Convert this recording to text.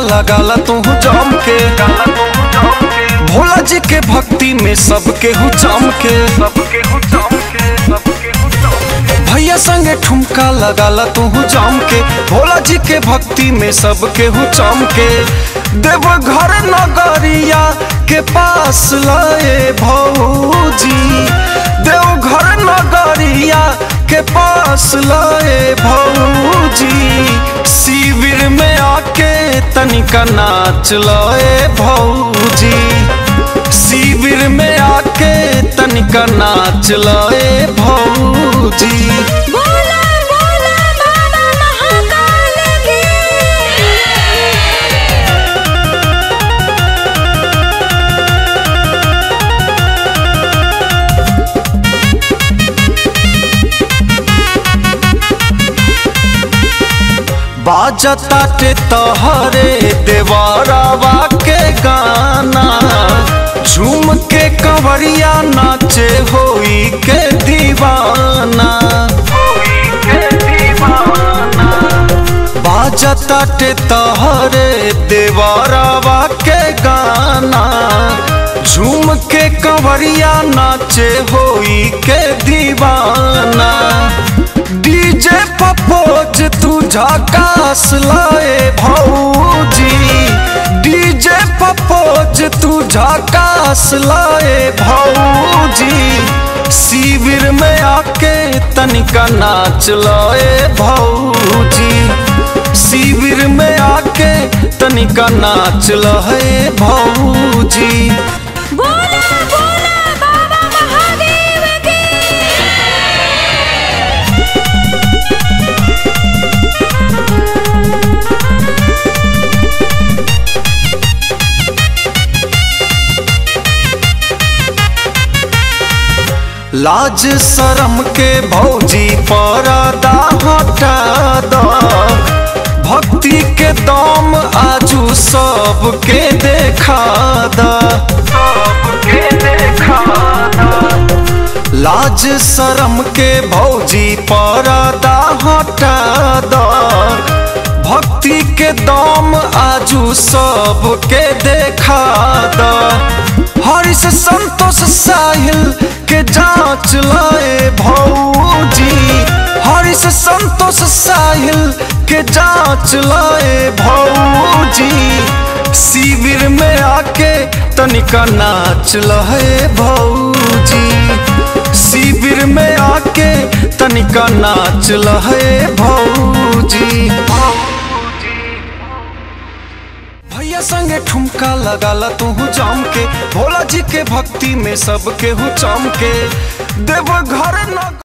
लगाला तू जम के। भोला जी के भक्ति में सबके हु चमके भैया संगे ठुमका लगाला तू जम के। भोला जी के भक्ति में सबके हु चमके देव घर नगरिया के पास लाए भौजी। देव घर नगरिया के पास लाए भौजी तनिका नाच लाए भौजी। शिविर में आके तनिका नाच लाए भौजी। बाजताटे तहरे देवरवा के गाना। झूम के कंवरिया नाचे होई के दीवाना। बाजताटे तहरे देवरवा के गाना। झूम के कंवरिया नाचे होई के दीवाना। डीजे पपोज तू झकास लाए भौजी डीजे पपोज तू झकास लाए भौजी शिविर में आके तनिका नाच लाए भौजी शिविर में आके तनिका नाच लाए भौजी लाज शरम के भौजी परदा हटा द भक्ति के दम आजू सबके देखा द लाज शरम के भौजी परदा हटा द भक्ति के दम आजू सबके देखा द जाँच लाए भौजी। हरिश संतोष साहिल के जाँच लाए भौजी। शिविर में आके तनिका नाच लहे भौजी। शिविर में आके तनिका नाच लहे भौजी। भैया संगे ठुमका लगा ला तू जम के। भोला जी के भक्ति में सबके हु चमके देव घर न